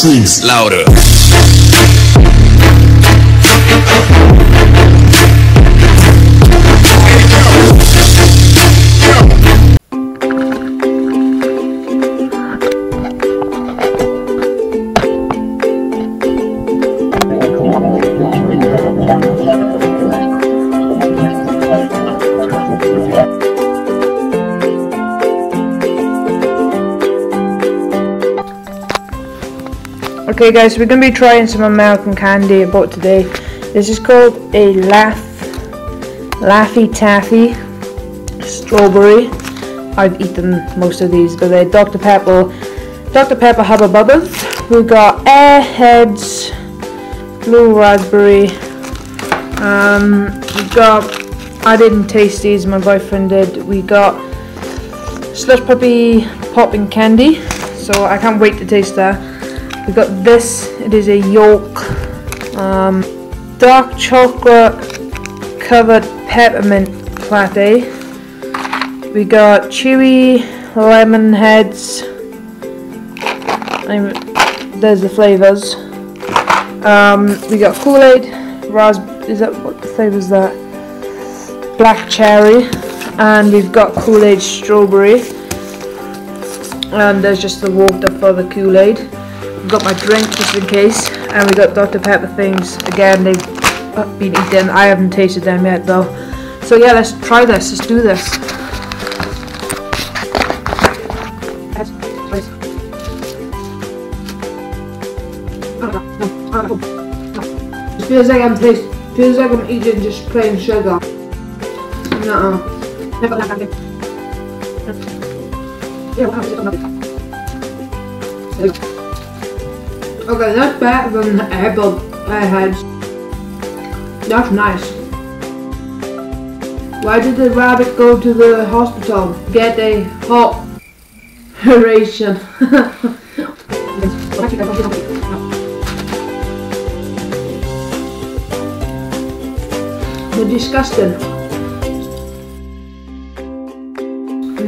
Please, louder. Okay guys, we're gonna be trying some American candy I bought today. This is called a Laff Laffy Taffy Strawberry. I've eaten most of these, but they're Dr. Pepper Dr. Pepper Hubba Bubbas. We've got Airheads Blue Raspberry. Um we got I didn't taste these, my boyfriend did. We got Slush Puppie Popping Candy. So I can't wait to taste that. We got this, it is a York, um, dark chocolate covered peppermint latte. We got chewy lemon heads. I'm- There's the flavors. Um, we got Kool-Aid, raspberry, is that, what flavor is that? Black cherry. And we've got Kool-Aid strawberry. And there's just the water for the Kool-Aid. Got my drink just in case, and we got Dr. Pepper things. Again, they've uh, been eaten. I haven't tasted them yet though. So yeah, let's try this. Let's do this. It feels like I'm taste, feels like I'm eating just plain sugar. No. Okay, that's better than the apple I had. That's nice. Why did the rabbit go to the hospital? Get a hot ration. They're disgusting.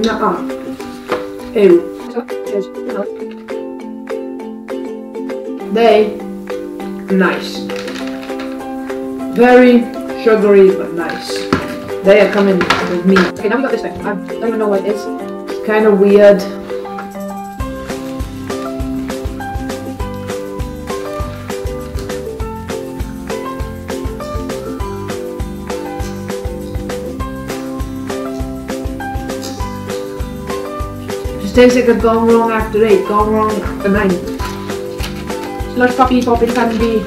Nuh-uh. Ew. They nice. Very sugary but nice. They are coming with me. Okay, now we got this thing. I don't even know what it is. It's kind of weird. Just tastes like a gone wrong after eight, gone wrong after nine. Slush Puppie popping candy.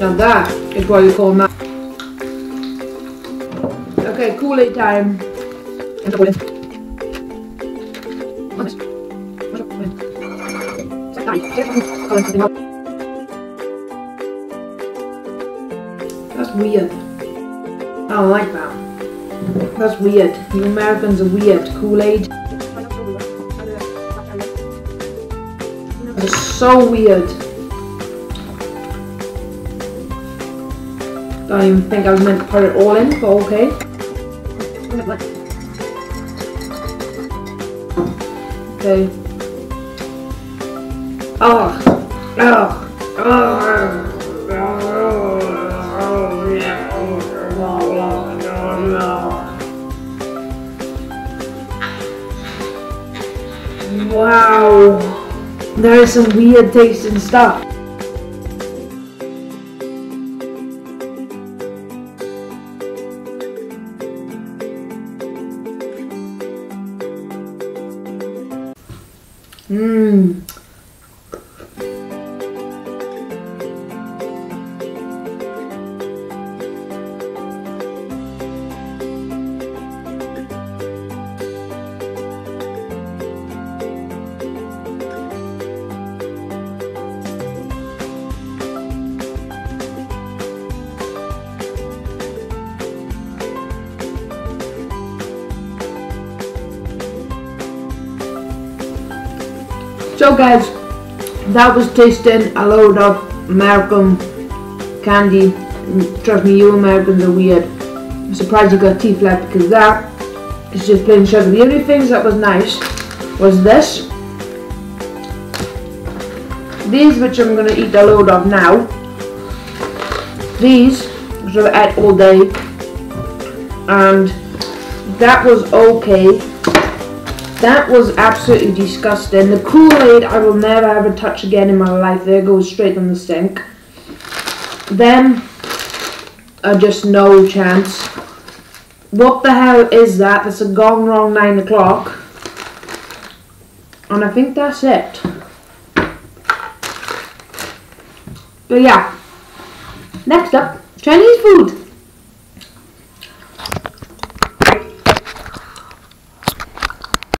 Now that is what you call that. Okay, Kool-Aid time. That's weird. I don't like that. That's weird. You Americans are weird. Kool-Aid. That's so weird. Don't even think I was meant to put it all in, but okay. Okay. Oh, oh, Wow, there is some weird tasting stuff. Mmm. So guys, that was tasting a load of American candy. Trust me, you Americans are weird. I'm surprised you got teeth left because that is just plain sugar. The only things that was nice was this. These, which I'm going to eat a load of now. These, which I've ate all day. And that was okay. That was absolutely disgusting. The Kool-Aid I will never ever touch again in my life. There goes straight on the sink. Then, are just no chance. What the hell is that? That's a gone wrong 9 o'clock. And I think that's it. But yeah. Next up, Chinese food.